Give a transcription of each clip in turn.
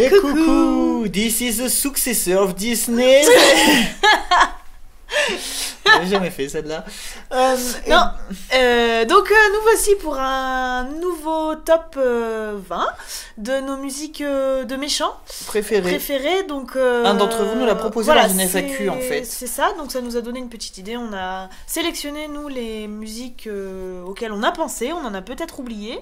Et coucou, This is the successor of Disney J'ai jamais fait celle-là. Euh, et- Non. Euh, donc euh, nous voici pour un nouveau top euh, 20 de nos musiques de méchants Préféré. préférées. Donc Un d'entre vous nous l'a proposé voilà, dans une FAQ, c'est- en fait. C'est ça, donc ça nous a donné une petite idée. On a sélectionné nous les musiques auxquelles on a pensé, on en a peut-être oublié.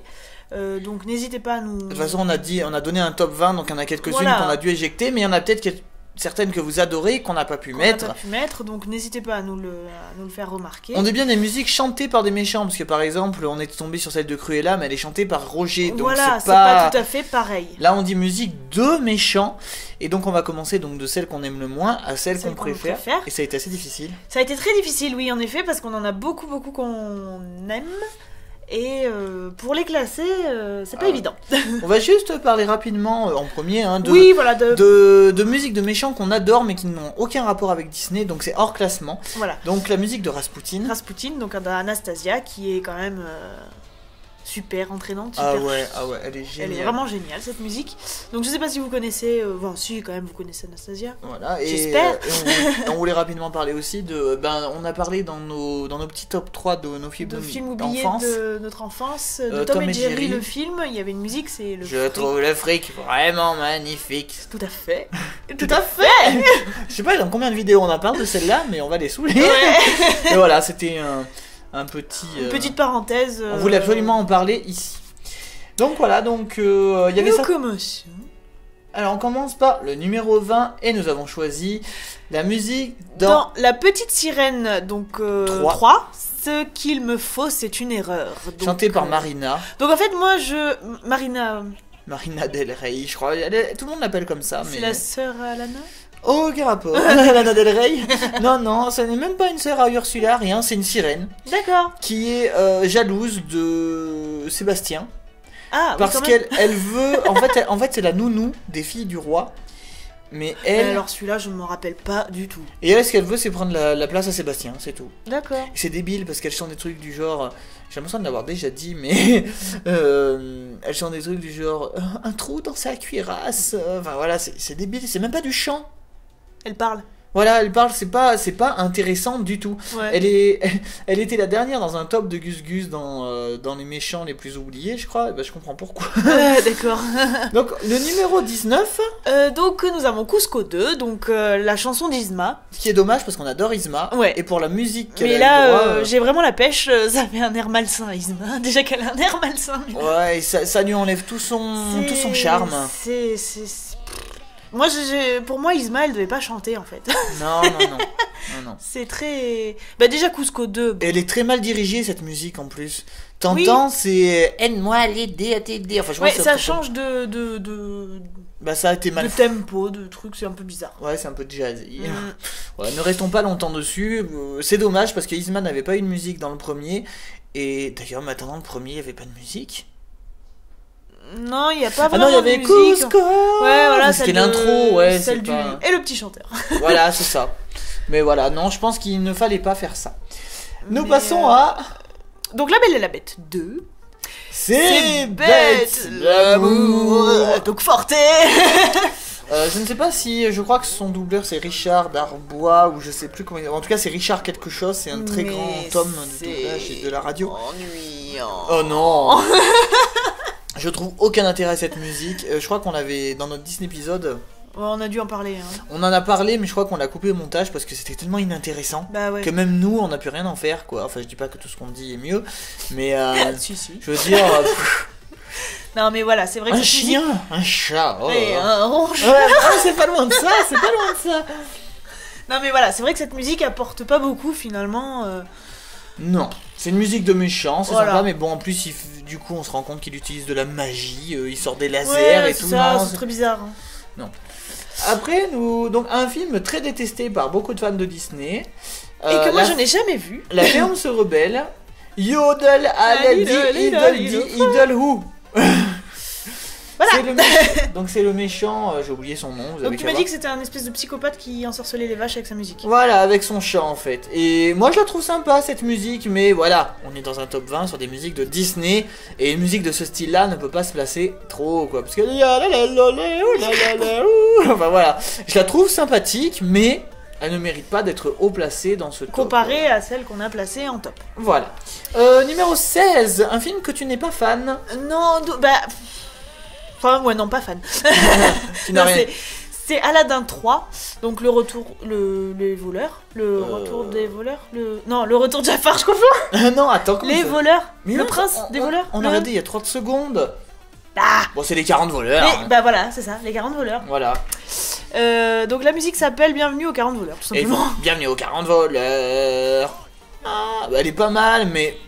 Euh, donc n'hésitez pas à nous. De toute façon, on a dit, on a donné un top 20, donc il y en a quelques-unes Voilà. qu'on a dû éjecter, mais il y en a peut-être certaines que vous adorez qu'on n'a pas pu mettre. pas pu mettre, donc n'hésitez pas à nous le, à nous le faire remarquer. On dit bien des musiques chantées par des méchants, parce que par exemple, on est tombé sur celle de Cruella, mais elle est chantée par Roger, donc voilà, c'est pas... tout à fait pareil. Là, on dit musique de méchants, et donc on va commencer donc de celle qu'on aime le moins à celle Celle qu'on qu'on préfère. préfère. Et ça a été assez difficile. Ça a été très difficile, oui, en effet, parce qu'on en a beaucoup, beaucoup qu'on aime. Et euh, pour les classer, euh, c'est pas Ah. évident. On va juste parler rapidement euh, en premier hein, de, oui, voilà, de... de, de musique de méchants qu'on adore mais qui n'ont aucun rapport avec Disney, donc c'est hors classement. voilà. Donc la musique de Rasputin. Rasputin, donc Anastasia, qui est quand même super entraînante, super Ah ouais, ah ouais, elle est Elle géniale. est vraiment géniale cette musique. Donc je sais pas si vous connaissez, euh, bon si quand même vous connaissez Anastasia. Voilà, et, J'espère. euh, et on, voulait- on voulait rapidement parler aussi de. Ben, on a parlé dans nos, dans nos petits top 3 de nos films De films oubliés de notre enfance, de Euh, Tom, et Jerry, le film, il y avait une musique, c'est le Je fric. trouve le fric vraiment magnifique. Tout à fait. Tout à fait. Je sais pas dans combien de vidéos on en parle de celle-là, mais on va les saouler. Ouais. et voilà, c'était un, un petit. Une euh, petite parenthèse. On voulait absolument en parler ici. Donc voilà, donc euh, il y avait ça. Alors on commence par le numéro 20 et nous avons choisi la musique dans. Dans La Petite Sirène, donc euh, Trois. 3, ce qu'il me faut, c'est une erreur. Donc, Chanté par euh, Marina. Donc en fait, moi, je. Marina, Marina Del Rey, je crois. Tout le monde l'appelle comme ça, c'est mais. la sœur à Lana? Aucun rapport. Lana Del Rey. Non, non, ce n'est même pas une sœur à Ursula, rien, c'est une sirène D'accord. qui est euh, jalouse de Sébastien. Ah, oui, parce quand même. qu'elle elle veut. En fait, elle- en fait c'est la nounou des filles du roi. Mais elle. Alors celui-là, je m'en rappelle pas du tout. Et elle, ce qu'elle veut, c'est prendre la, la place à Sébastien, c'est tout. D'accord. C'est débile parce qu'elle chante des trucs du genre. J'ai l'impression de l'avoir déjà dit, mais. euh, elle chante des trucs du genre. euh, un trou dans sa cuirasse. Enfin voilà, c'est c'est débile, c'est même pas du chant. Elle parle. Voilà, elle parle, c'est pas, c'est pas intéressant du tout. Ouais. Elle, est, elle, était la dernière dans un top de Gus Gus dans, euh, dans les méchants les plus oubliés, je crois. Et ben, je comprends pourquoi. Ouais, D'accord. Donc, le numéro 19, Euh, donc nous avons Cusco 2, donc euh, la chanson d'Isma. ce qui est dommage parce qu'on adore Isma. Ouais. Et pour la musique Mais là, euh, j'ai vraiment la pêche, ça fait un air malsain, Isma. Déjà qu'elle a un air malsain. Ouais, et ça, ça lui enlève tout son, tout son charme. C'est- c'est- Moi, je- pour moi, Isma, elle devait pas chanter en fait. Non, non, non. non, non. c'est très. Bah, déjà, Cusco 2. bon, Et elle est très mal dirigée cette musique en plus. T'entends, c'est aide-moi l'aider à t'aider. Enfin, je Ouais, ça change de, de, de, Bah, ça a été mal de tempo, de trucs, c'est un peu bizarre. Ouais, c'est un peu jazzy. Mm. Ouais, ne restons pas longtemps dessus. Euh, C'est dommage parce que Isma n'avait pas eu de musique dans le premier. Et d'ailleurs, maintenant, le premier, il n'y avait pas de musique. Non, il n'y a pas Ah vraiment non, il y avait de musique. Cusco Ouais, voilà, C'était l'intro, ouais. Celle c'est du. pas- Et le petit chanteur. Voilà, c'est ça. Mais voilà, non, je pense qu'il ne fallait pas faire ça. Nous Mais, passons euh, à. Donc, La Belle et la Bête 2. C'est bête l'amour Donc, Forte Euh, je ne sais pas si, je crois que son doubleur c'est Richard Darbois ou je sais plus comment. il- En tout cas, c'est Richard quelque chose. C'est un très Mais grand tome c'est de doublage et de la radio. Ennuyant. Oh non Je trouve aucun intérêt à cette musique. Euh, je crois qu'on l'avait dans notre Disney épisode. Ouais, on a dû en parler. Hein. On en a parlé, mais je crois qu'on l'a coupé au montage parce que c'était tellement inintéressant Bah ouais. que même nous, on n'a pu rien en faire quoi. Enfin, je dis pas que tout ce qu'on dit est mieux, mais euh, Si, si. je veux dire, euh, Non, mais voilà, c'est vrai que un musique- chien, un chat. oh. Ouais, un ronge. Ouais, non, c'est pas loin de ça, c'est pas loin de ça. Non, mais voilà, c'est vrai que cette musique apporte pas beaucoup finalement. euh, Non, c'est une musique de méchant, c'est Voilà. sympa, mais bon, en plus, il du coup, on se rend compte qu'il utilise de la magie, euh, il sort des lasers Ouais, et c'est tout. ça, non, c'est très bizarre. hein. Après, nous, donc un film très détesté par beaucoup de fans de Disney. Et Euh, que moi la, je n'ai jamais vu. La ferme se rebelle. Yodel aladi Lidl, idol idol who? Voilà. Le Donc c'est le méchant, euh, j'ai oublié son nom. Vous avez Donc tu m'as dit que c'était un espèce de psychopathe qui ensorcelait les vaches avec sa musique. Voilà, avec son chant en fait. Et moi je la trouve sympa cette musique, mais voilà, on est dans un top 20 sur des musiques de Disney, et une musique de ce style-là ne peut pas se placer trop, quoi. Parce que. Enfin voilà, je la trouve sympathique, mais elle ne mérite pas d'être haut placée dans ce top. Comparé à celle qu'on a placée en top. Voilà. Euh, numéro 16, un film que tu n'es pas fan. Non, bah. Enfin, ouais, non, pas fan. C'est- Aladdin 3, donc le retour, le, les voleurs, le Euh. retour des voleurs, le non, le retour de Jafar, je confonds. non, attends, Les voleurs, Mais le non, prince on- des voleurs. On a regardé il y a 30 secondes. Ah, Bon, c'est les 40 voleurs. les- hein. bah voilà, c'est ça, les 40 voleurs. Voilà. Euh, donc la musique s'appelle Bienvenue aux 40 voleurs, tout Et simplement. bienvenue aux 40 voleurs. Ah, bah, elle est pas mal, mais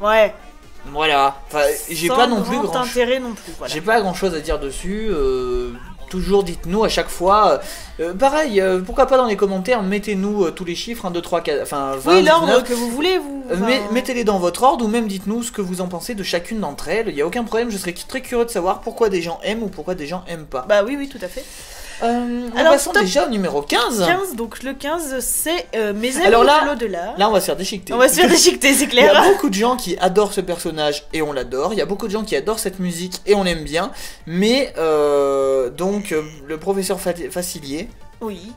Ouais. Voilà. Enfin, j'ai pas non plus grand grand. intérêt non plus. Voilà. J'ai pas grand chose à dire dessus. euh, toujours dites-nous à chaque fois. euh, pareil, euh, pourquoi pas dans les commentaires, mettez-nous tous les chiffres, 1, 2, 3, 4, enfin 20, Oui, l'ordre 19. que vous voulez, vous. Enfin, Mettez-les dans votre ordre ou même dites-nous ce que vous en pensez de chacune d'entre elles. Il y a aucun problème, je serais très curieux de savoir pourquoi des gens aiment ou pourquoi des gens aiment pas. Bah oui, oui, tout à fait. Euh, on Alors, passons déjà au numéro 15. 15, donc le 15, c'est euh, Mes amis Alors là- de l'au-delà. Là, on va se faire déchiqueter. On va se faire déchiqueter, c'est Il y a clair. beaucoup de gens qui adorent ce personnage et on l'adore. Il y a beaucoup de gens qui adorent cette musique et on l'aime bien. Mais euh, donc euh, le professeur Fa- Facilier Oui.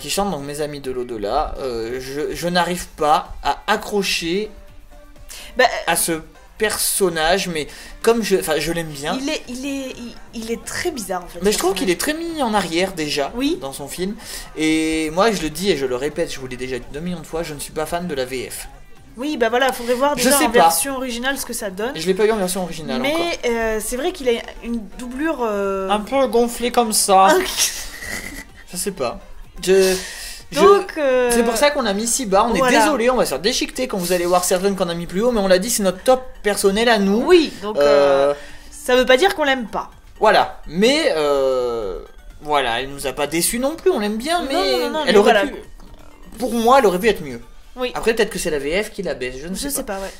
qui chante donc Mes amis de l'au-delà, je, je n'arrive pas à accrocher Bah, à ce personnage. Mais comme je, enfin je l'aime bien. il est, il est, il, il est très bizarre en fait. Mais je trouve qu'il est très mis en arrière déjà Oui. dans son film. Et moi je le dis et je le répète, je vous l'ai déjà dit deux millions de fois, je ne suis pas fan de la VF. Oui, bah voilà, faudrait voir Je déjà sais en pas. version originale ce que ça donne. Je l'ai pas eu en version originale Mais euh, c'est vrai qu'il a une doublure. euh, Un peu gonflé comme ça. Je sais pas. Je. Je- Donc. euh, C'est pour ça qu'on a mis si bas. On voilà. est désolé, on va se faire déchiqueter quand vous allez voir certaines qu'on a mis plus haut, mais on l'a dit, c'est notre top personnel à nous. Oui, donc Euh, euh, ça veut pas dire qu'on l'aime pas. Voilà. Mais euh, voilà, elle nous a pas déçus non plus. On l'aime bien, mais, non, non, non, elle mais aurait voilà. pu. Pour moi, elle aurait pu être mieux. Oui. Après, peut-être que c'est la VF qui la baisse. Je ne Je sais, sais pas. pas, ouais.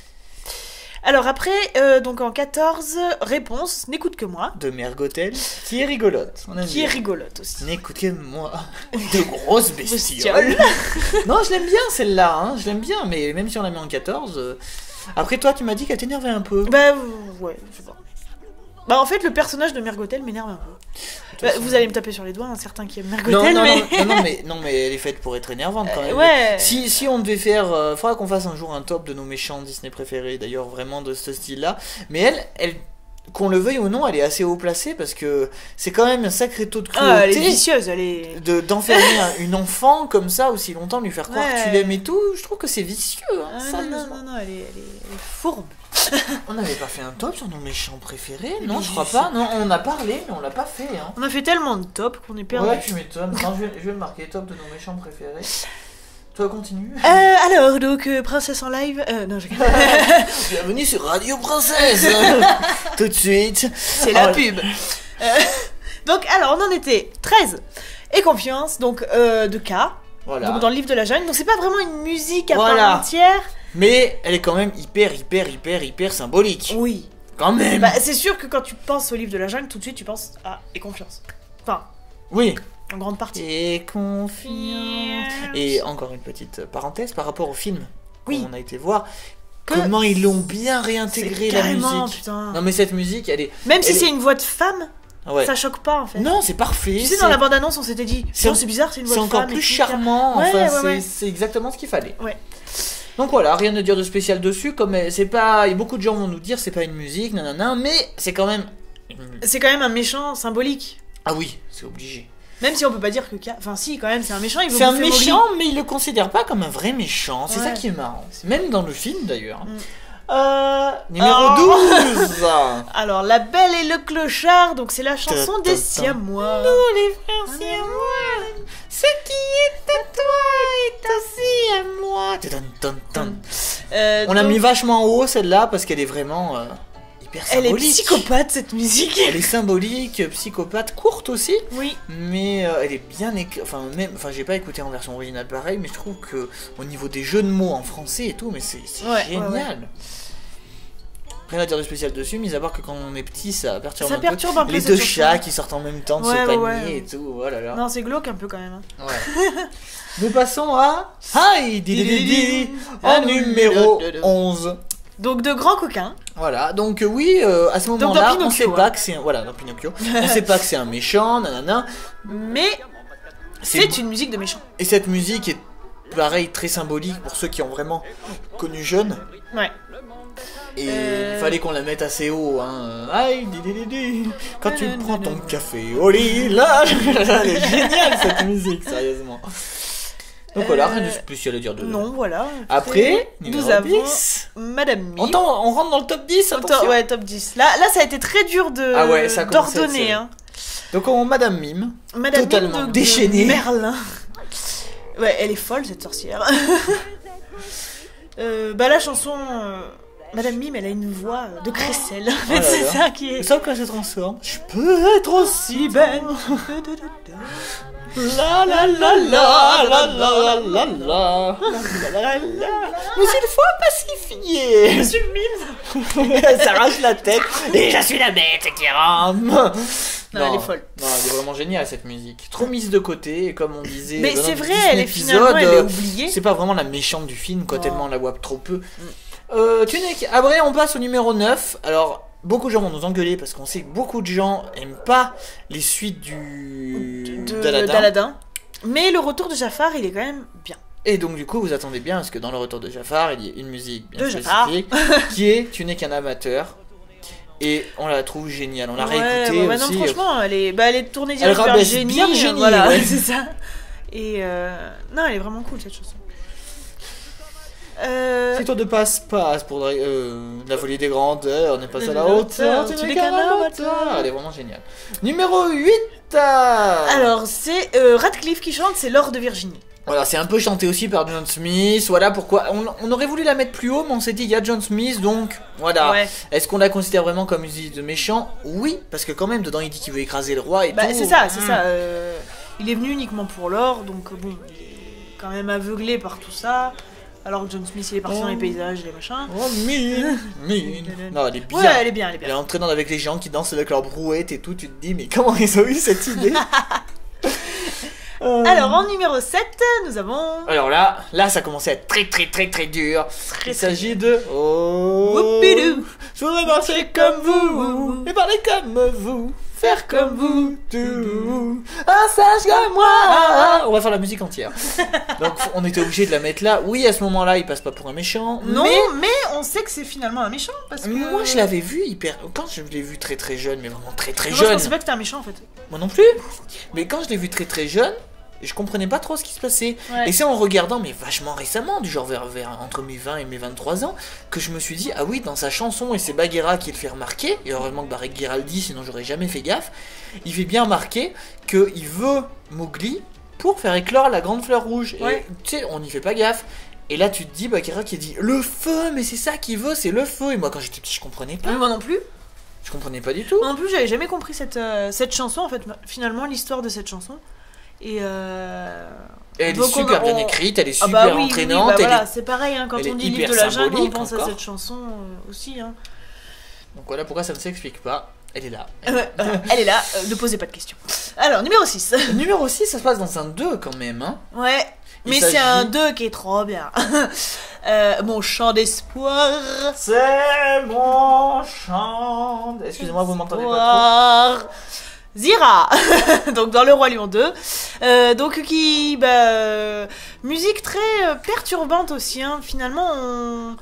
Alors après, euh, donc en 14, réponse, n'écoute que moi, De Mergotel, qui est rigolote. On aime qui est rigolote aussi. N'écoute que moi. De grosses bestioles. Bestiole. non, je l'aime bien celle-là, hein, je l'aime bien, mais même si on l'a mis en 14. euh, Après, toi, tu m'as dit qu'elle t'énervait un peu. Bah ouais, je sais pas. Bah en fait, le personnage de Mergotel m'énerve un peu. Bah, façon- vous allez me taper sur les doigts, hein, certains qui aiment Mergotel, non, mais... non, non, non, mais non, mais elle est faite pour être énervante quand Euh, même. ouais. Si, si on devait faire. euh, faudra qu'on fasse un jour un top de nos méchants Disney préférés, d'ailleurs, vraiment de ce style-là. Mais elle, elle qu'on le veuille ou non, elle est assez haut placée parce que c'est quand même un sacré taux de Ah, elle est cruauté. vicieuse, elle est... de d'enfermer un- une enfant comme ça aussi longtemps, lui faire croire que tu l'aimes et tout, je trouve que c'est vicieux. hein, Ah, non, non, non, non, elle est, elle est, elle est fourbe. On n'avait pas fait un top sur nos méchants préférés Non, je crois pas. Non, on a parlé, mais on l'a pas fait. Hein. On a fait tellement de top qu'on est perdu. Ouais, tu m'étonnes. Non, je vais, je vais le marquer top de nos méchants préférés. Toi, continue. Euh, alors, donc, euh, Princesse en live... Euh, non, je... Bienvenue sur Radio Princesse Tout de suite C'est la Oh, pub. Euh, donc, alors, on en était 13. Et confiance, donc, de K. Voilà. Donc, dans le livre de la jungle. Donc, c'est pas vraiment une musique à Voilà. part entière. Mais elle est quand même hyper, hyper, hyper, hyper symbolique. Oui. Quand même Bah, c'est sûr que quand tu penses au livre de la jungle, tout de suite, tu penses à Et confiance. Enfin, Oui. en grande partie. Et confiance. Et encore une petite parenthèse par rapport au film Oui. qu'on a été voir. Que- Comment ils l'ont bien C'est réintégré la musique. putain. Non mais cette musique, elle est. Même si c'est est- une voix de femme, Ouais. ça choque pas en fait. Non, c'est parfait. tu sais, c'est- dans la bande-annonce, on s'était dit, C'est- c'est c'est bizarre, c'est une voix C'est de encore femme. et plus tout, charmant. Ouais, enfin, ouais, c'est ouais. c'est exactement ce qu'il fallait. Ouais. Donc voilà, rien à dire de spécial dessus. Comme euh, c'est pas, et beaucoup de gens vont nous dire c'est pas une musique, nanana, mais c'est quand même. C'est quand même un méchant symbolique. Ah oui, c'est obligé. Même si on peut pas dire que. Enfin, si, quand même, c'est un méchant. Il veut C'est un Mowgli. méchant, mais il le considère pas comme un vrai méchant. C'est ça qui est marrant. Même dans le film d'ailleurs. Mm. Euh, numéro Oh. 12 Alors, La Belle et le Clochard, donc c'est la chanson des. Siamois. Nous les frères moi. Ce qui est à toi est aussi à moi. Tan. Euh, On l'a donc, mis vachement haut celle-là parce qu'elle est vraiment euh, hyper Elle est symbolique. psychopathe cette musique. Elle est symbolique, psychopathe, courte aussi, Oui. mais euh, elle est bien écrite. Enfin, même, enfin, j'ai pas écouté en version originale pareil, mais je trouve que au niveau des jeux de mots en français et tout, mais c'est c'est Ouais, ouais, génial. Rien à dire de spécial dessus, mis à part que quand on est petit, ça perturbe Ça un perturbe un peu. peu. Les deux chats qui sortent en même temps de Ouais, ce panier ouais. et tout, oh là là. Non, c'est glauque un peu quand même. hein. Ouais. Nous passons à Hi di, di, di, di, en numéro 11. Donc de grands coquins. Voilà, donc euh, oui, euh, à ce moment-là, on sait pas hein. que c'est un... Voilà, dans Pinocchio. on sait pas que c'est un méchant, nanana. Mais C'est c'est une musique de méchant. Et cette musique est pareil, très symbolique pour ceux qui ont vraiment connu jeune. Ouais. Et Euh. il fallait qu'on la mette assez haut. Hein. Aïe, di, di, di. Quand tu Nanana. prends ton café lit, là, elle est géniale cette musique, sérieusement. Donc voilà, rien de Euh, spécial à dire de Non, voilà. Après, nous avons 10. Madame Mime. On, rentre dans le top 10, Attends, attention. ouais, top 10. Là, là, ça a été très dur de Ah ouais, d'ordonner. Hein. Donc on Madame Mime. Madame Mime Totalement de- de déchaînée. Merlin. Ouais, elle est folle cette sorcière. Euh, bah la chanson, euh, Madame Mime, elle a une voix de crécelle. Oh c'est ça qui est. Sauf quand elle se transforme, je peux être aussi belle. La la la la la la la la Mais il faut pacifier. Je suis mime. Elle s'arrache la tête et je suis la bête qui rame. Non, elle est folle. Non, elle est vraiment géniale cette musique. Trop mise de côté, et comme on disait. Mais c'est vrai, elle est finalement elle est euh, oubliée. C'est pas vraiment la méchante du film, quoi, tellement on la voit trop peu. Mm. Euh, Tunek, après on passe au numéro 9. Alors, beaucoup de gens vont nous engueuler parce qu'on sait que beaucoup de gens aiment pas les suites du. de- d'Aladin. Mais le retour de Jafar, il est quand même bien. Et donc, du coup, vous attendez bien parce que dans le retour de Jafar, il y a une musique bien De Jafar. spécifique qui est Tu n'es qu'un amateur. Et on la trouve géniale. On l'a Ouais, réécoutée ouais, bah non, aussi. franchement, elle est, bah, elle est tournée Elle direct vers Génie. bien Génie, voilà, ouais. c'est ça. Et euh, non, elle est vraiment cool cette chanson. Euh, C'est toi de passe-passe pour euh, la folie des grandeurs, on est passé à la hauteur, tu n'es qu'un. Elle est vraiment géniale. Numéro 8 euh, alors, c'est euh, Radcliffe qui chante, c'est Laure de Virginie. Voilà, c'est un peu chanté aussi par John Smith. Voilà pourquoi. On, on aurait voulu la mettre plus haut, mais on s'est dit, il y a John Smith, donc voilà. Ouais. Est-ce qu'on la considère vraiment comme une musique de méchant? Oui, parce que quand même, dedans, il dit qu'il veut écraser le roi et Bah, tout. c'est ça, c'est Hmm. ça. euh, il est venu uniquement pour l'or, donc euh, bon, il est quand même aveuglé par tout ça. Alors que John Smith, il est parti dans les Oh. paysages et les machins. Oh, mine, mine. Non, elle est bien. Ouais, elle est bien, elle est Elle est bien. entraînante avec les gens qui dansent avec leur brouette et tout. Tu te dis, mais comment ils ont eu cette idée Euh, Alors, en numéro 7, nous avons. Alors là, là, ça commençait à être très très très très dur. Très, Il s'agit de. Oh. Je voudrais marcher comme vous et parler comme vous, faire comme vous, tout. Un sage comme moi. On va faire la musique entière. Donc on était obligé de la mettre là. Oui, à ce moment-là, il passe pas pour un méchant. Non, mais mais... on sait que c'est finalement un méchant parce que. moi je l'avais vu hyper. Quand je l'ai vu très très jeune, mais vraiment très très Moi, je jeune. pensais pas que c'était un méchant en fait. Moi non plus. Mais quand je l'ai vu très très jeune, je comprenais pas trop ce qui se passait. Ouais. Et c'est en regardant, mais vachement récemment, du genre vers, vers entre mes 20 et mes 23 ans, que je me suis dit, ah oui, dans sa chanson, et c'est Bagheera qui le fait remarquer, et heureusement que le dit, sinon j'aurais jamais fait gaffe, il fait bien remarquer qu'il veut Mowgli pour faire éclore la grande fleur rouge. Ouais. Et tu sais, on n'y fait pas gaffe. Et là, tu te dis, Bagheera qui dit, le feu, mais c'est ça qu'il veut, c'est le feu. Et moi, quand j'étais petit, je comprenais pas. Mais moi non plus. Je comprenais pas du tout. Moi non plus, j'avais jamais compris cette, euh, cette chanson en fait. Finalement, l'histoire de cette chanson. Et euh... Et elle est on- super bien écrite, elle est Ah super bah oui, oui, oui, entraînante, bah est c'est pareil, hein, quand elle on dit livre de la jungle, on pense à cette chanson euh, aussi. Hein. Donc voilà pourquoi ça ne s'explique pas. Elle est là. Elle est là, euh, ne posez pas de questions. Alors, numéro 6. Le numéro 6, ça se passe dans un 2 quand même. Hein. Ouais, Il mais c'est un 2 qui est trop bien. Euh, mon chant d'espoir. C'est mon chant. Excusez-moi, vous m'entendez pas Espoir. Zira, donc dans Le Roi Lion 2, euh, donc qui, bah, euh, musique très euh, perturbante aussi, hein. finalement, on...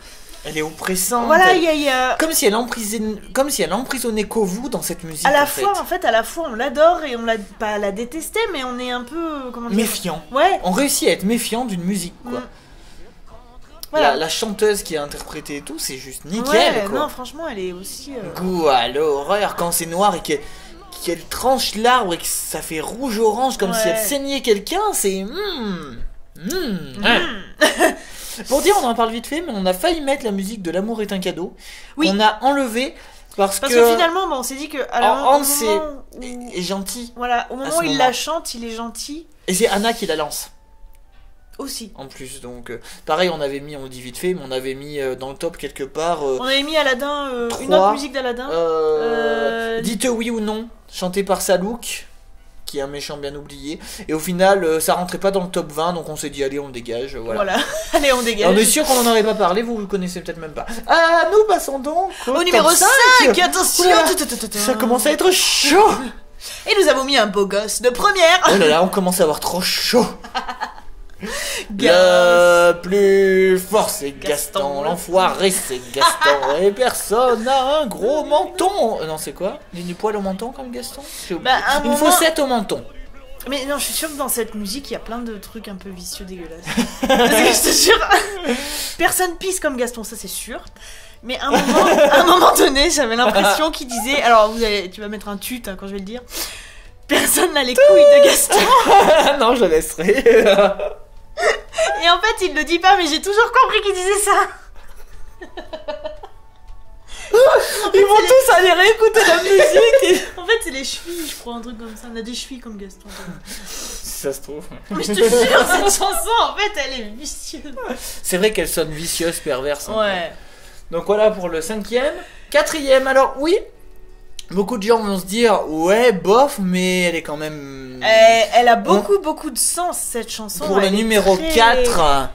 Elle est oppressante. voilà, il y a, il y a- Comme si elle emprisonnait, comme si elle emprisonnait Kovu dans cette musique. à la en fait. fois, en fait, à la fois, on l'adore et on l'a pas la détester, mais on est un peu, comment dire, Méfiant. ouais, On réussit à être méfiant d'une musique, quoi. Mm. voilà, La, la chanteuse qui a interprété et tout, c'est juste nickel, ouais, quoi. non, franchement, elle est aussi, euh, Goût à l'horreur quand c'est noir et que- qu'elle tranche l'arbre et que ça fait rouge-orange comme si elle saignait quelqu'un, c'est. hmm, hmm, Mm. hein. Pour dire, on en parle vite fait, mais on a failli mettre la musique de L'amour est un cadeau. Oui. On a enlevé parce, parce que, que, finalement, bon, on s'est dit que, à la- Hans, où- est, gentil. voilà, au moment où il moment. la chante, il est gentil, Et c'est Anna qui la lance. Aussi. en plus. Donc, euh, pareil, on avait mis, on le dit vite fait, mais on avait mis euh, dans le top quelque part. euh, On avait mis Aladdin, euh, une autre musique d'Aladdin. euh, Euh, Dites oui ou non, chanté par Salouk, qui est un méchant bien oublié. Et au final, euh, ça rentrait pas dans le top 20, donc on s'est dit, allez, on le dégage. Voilà. Voilà. Allez, on Et dégage. on est sûr qu'on en aurait pas parlé, vous vous le connaissez peut-être même pas. Ah, nous passons donc au, Au top numéro 5, 5. attention. Ça commence à être chaud Et nous avons mis un beau gosse de première Oh là là, on commence à avoir trop chaud. Le plus fort c'est Gaston, l'enfoiré c'est Gaston et personne n'a un gros menton. Euh, Non c'est quoi? Il y a du poil au menton comme Gaston? Bah, Une moment- fossette au menton. Mais non, je suis sûre que dans cette musique, il y a plein de trucs un peu vicieux, dégueulasses. Parce que je te jure, personne pisse comme Gaston, ça c'est sûr. Mais à un moment, à un moment donné, j'avais l'impression qu'il disait. Alors, vous allez, tu vas mettre un tut hein, quand je vais le dire. Personne n'a les couilles de Gaston. non je laisserai. Et en fait, il le dit pas, mais j'ai toujours compris qu'il disait ça. Ils vont tous aller réécouter la musique. En fait, c'est les chevilles, je crois, un truc comme ça. On a des chevilles comme Gaston. si ça se trouve. Mais je te jure, cette chanson, en fait, elle est vicieuse. C'est vrai qu'elle sonne vicieuse, perverse. hein. Ouais. Donc voilà pour le cinquième. Quatrième, alors oui, beaucoup de gens vont se dire ouais bof, mais elle est quand même Elle, elle a beaucoup, beaucoup de sens, cette chanson. pour le numéro très- 4.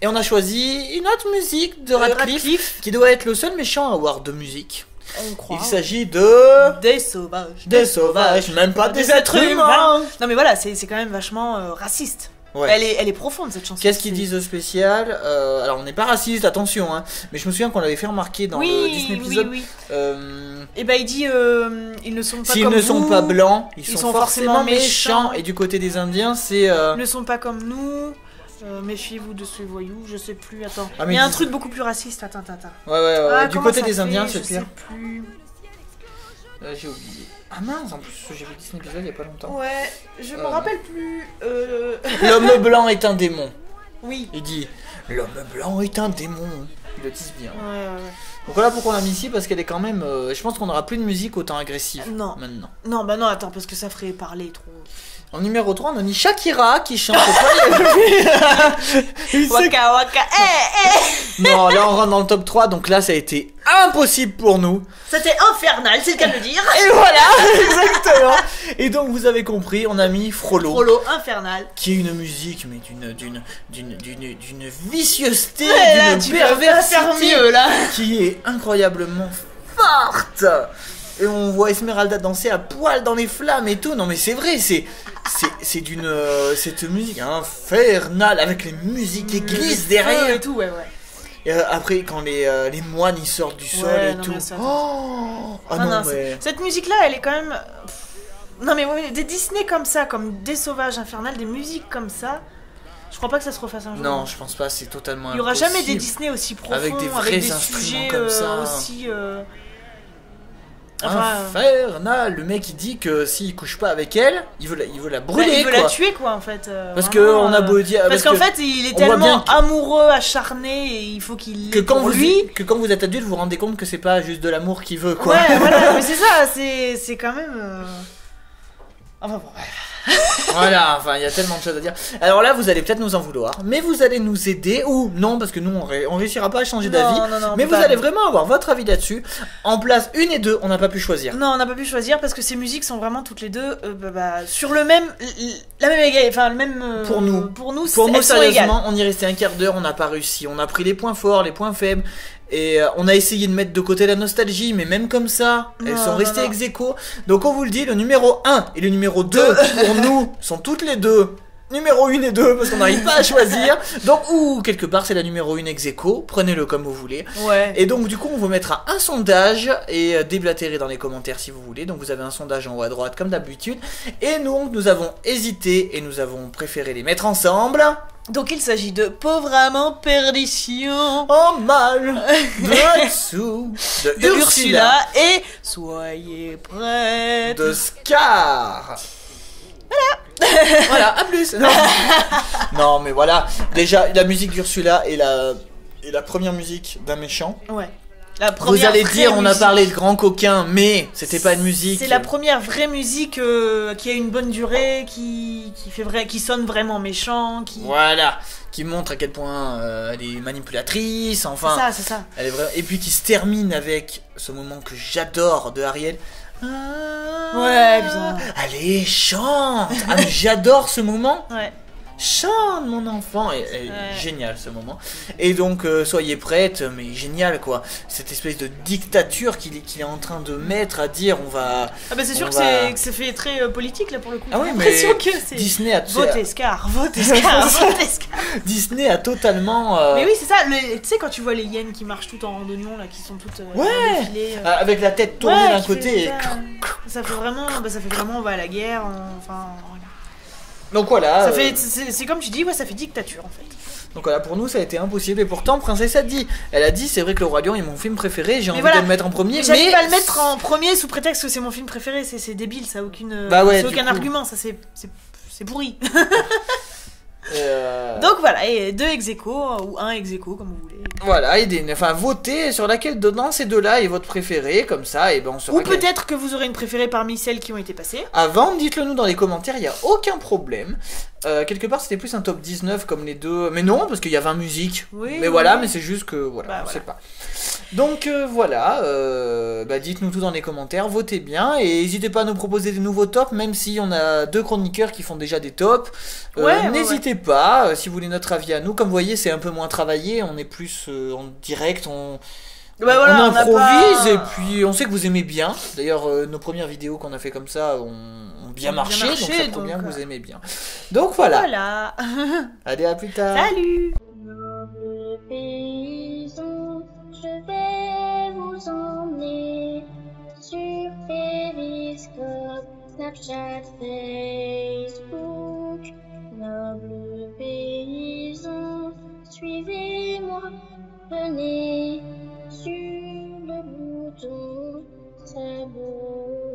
Et on a choisi une autre musique de Euh, Radcliffe, Radcliffe, qui doit être le seul méchant à avoir de musique. on croit. Il s'agit de Des sauvages. des sauvages, même pas des êtres humains. Non mais voilà, c'est c'est quand même vachement euh, raciste. Ouais. Elle, est, elle est profonde cette chanson. Qu'est-ce qu'ils disent de spécial Euh, Alors on n'est pas raciste, attention, hein, mais je me souviens qu'on l'avait fait remarquer dans oui, le Disney épisode. oui. euh, Et ben il dit euh, ils ne sont pas S'ils ne sont pas blancs, ils, ils sont, sont forcément, forcément méchants. méchants. Et du côté des Indiens, c'est. euh, Ils ne sont pas comme nous. euh, Méfiez-vous de ces voyous, je sais plus, attends. Ah, mais il y a un truc beaucoup plus raciste, attends, attends, attends. Ouais, ouais, ouais. Ah, du côté des Indiens, c'est pire. sais plus. Euh, J'ai oublié. Ah mince, en plus, j'ai vu Disney épisode il y a pas longtemps. Ouais, je me Euh, rappelle plus. Euh... L'homme blanc est un démon. Oui. Il dit L'homme blanc est un démon. Ils le disent bien. Ouais, ouais, ouais. Donc voilà pourquoi on l'a mis ici, parce qu'elle est quand même. euh, je pense qu'on aura plus de musique autant agressive. Non. Maintenant. Non, bah non, attends, parce que ça ferait parler trop. En numéro 3, on a mis Shakira qui chante. Waka waka, eh, eh non, là on rentre dans le top 3, donc là ça a été impossible pour nous. C'était infernal, c'est le cas de le dire. Et voilà, exactement. Et donc vous avez compris, on a mis Frollo. Frollo, infernal. qui est une musique mais d'une d'une d'une d'une d'une vicieuseté, Ouais, d'une perversité mieux, là. qui est incroyablement forte. Et on voit Esmeralda danser à poil dans les flammes et tout. Non mais c'est vrai, c'est c'est c'est d'une euh, cette musique infernale avec les musiques qui glissent derrière. Et tout, ouais, ouais. Et euh, après quand les euh, les moines ils sortent du sol Ouais, et non, tout. mais ça- Oh ah Non, non, non, mais Cette musique-là, elle est quand même. Non, mais des Disney comme ça, comme des sauvages infernales, des musiques comme ça, je crois pas que ça se refasse un jour. non, je pense pas, c'est totalement Il y aura jamais des. Disney aussi profonds, Avec des vrais instruments sujets comme euh, ça. aussi. euh, Enfin, Infernal, le mec il dit que s'il couche pas avec elle, il veut la, il veut la bah, brûler il veut quoi. la tuer, quoi, en fait. euh, Parce que on a euh, beau dire Parce qu'en que, fait, il est tellement amoureux, acharné, et il faut qu'il que quand vous lui. que quand vous êtes adulte, vous vous rendez compte que c'est pas juste de l'amour qu'il veut quoi. Ouais, voilà, mais c'est ça, c'est c'est quand même. euh, Enfin bon, bref. voilà, enfin il y a tellement de choses à dire. Alors là, vous allez peut-être nous en vouloir, mais vous allez nous aider ou non parce que nous on, ré- on réussira pas à changer d'avis. Mais vous allez vraiment avoir votre avis là-dessus. En place une et deux, on n'a pas pu choisir. Non, on n'a pas pu choisir parce que ces musiques sont vraiment toutes les deux euh, bah, bah, sur le même, la même enfin le même. euh, Pour nous. pour nous, Pour nous, sérieusement, on y restait un quart d'heure, on n'a pas réussi. On a pris les points forts, les points faibles. Et euh, on a essayé de mettre de côté la nostalgie, mais même comme ça, elles Non, sont restées ex aequo. Donc on vous le dit, le numéro 1 et le numéro 2, pour nous, sont toutes les deux numéro 1 et 2, parce qu'on n'arrive pas à choisir. Donc, ou quelque part, c'est la numéro 1 ex aequo. Prenez-le comme vous voulez. Ouais. Et donc, du coup, on vous mettra un sondage et euh, déblatérez dans les commentaires si vous voulez. Donc, vous avez un sondage en haut à droite, comme d'habitude. Et nous, nous avons hésité et nous avons préféré les mettre ensemble. Donc il s'agit de Pauvre amant perdition En mal de dessous de, de Ursula, Ursula et Soyez prêts. de Scar. Voilà. voilà, à plus. Non. Non, mais voilà. Déjà, la musique d'Ursula est la, est la première musique d'un méchant. Ouais. La Vous allez dire, on a parlé de grand coquin, mais c'était pas une musique. C'est la première vraie musique euh, qui a une bonne durée, qui, qui, fait vrai, qui sonne vraiment méchant, qui. Voilà, qui montre à quel point euh, elle est manipulatrice, C'est enfin. ça, c'est ça. Elle est vraie- Et puis qui se termine avec ce moment que j'adore de Ariel. Ouais, putain. Allez, chante Ah, j'adore ce moment Ouais. Chante, mon enfant Et, et Ouais. Génial ce moment. Et donc, euh, soyez prêtes, mais génial quoi. Cette espèce de dictature qu'il est, en train de mettre à dire on va. Ah bah c'est sûr que c'est fait très euh, politique là pour le coup. Ah oui, mais que c'est. Disney a, Vote Escar, vote Escar, vote Escar. Disney a totalement. euh, Mais oui, c'est ça. Tu sais, quand tu vois les hyènes qui marchent toutes en randonnion, là, qui sont toutes. Ouais. euh, Avec la tête tournée ouais, d'un fait côté. et- ça, ça fait vraiment. Bah, ça fait vraiment, on va à la guerre. on- Enfin. Donc voilà. Ça euh, fait. C'est comme tu dis, ouais, ça fait dictature en fait. Donc voilà, pour nous ça a été impossible. Et pourtant, Princesse a dit. Elle a dit c'est vrai que Le Roi Lion est mon film préféré, j'ai envie voilà. de le mettre en premier. J'allais Mais pas le mettre en premier sous prétexte que c'est mon film préféré. C'est c'est débile, ça a aucune. Bah ouais, aucun coup. argument, ça c'est. c'est- C'est pourri. Euh, Donc voilà, et deux ex ou un ex comme vous voulez. Voilà, et enfin, votez sur laquelle dedans ces deux-là est votre préféré, comme ça, et ben on saura. Ou peut-être que vous aurez une préférée parmi celles qui ont été passées. Avant, dites-le nous dans les commentaires, il n'y a aucun problème. Euh, quelque part, c'était plus un top 19 comme les deux. Mais non, parce qu'il y a 20 musiques. Oui, mais oui, voilà, mais c'est juste que voilà, Bah, on voilà. sait pas. Donc euh, voilà, euh, bah, dites-nous tout dans les commentaires, votez bien et n'hésitez pas à nous proposer des nouveaux tops, même si on a deux chroniqueurs qui font déjà des tops. Ouais, ouais, N'hésitez pas, si vous voulez notre avis à nous. Comme vous voyez, c'est un peu moins travaillé, on est plus euh, en direct, on, Bah voilà, on on improvise pas- et puis on sait que vous aimez bien. D'ailleurs, euh, nos premières vidéos qu'on a fait comme ça ont, ont bien marché, marché, donc ça prouve donc, bien que euh, vous aimez bien. Donc voilà, Voilà. allez à plus tard. Salut Noble paysan, je vais vous emmener sur Periscope, Snapchat, Facebook. Noble paysan, Suivez-moi, venez sur le bouton, c'est beau.